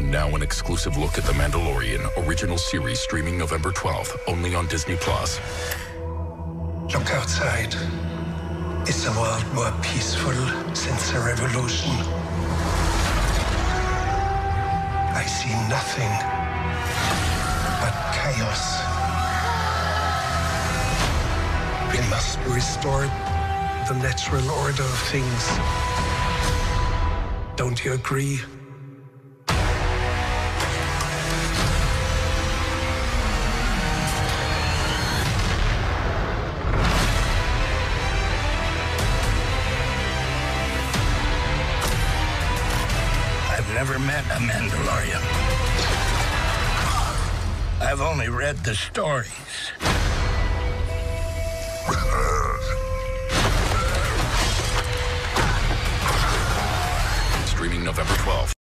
And now an exclusive look at The Mandalorian original series streaming November 12th, only on Disney Plus. Look outside. Is the world more peaceful since the revolution? I see nothing but chaos. We must restore the natural order of things. Don't you agree? Never met a Mandalorian. I've only read the stories. Streaming November 12th.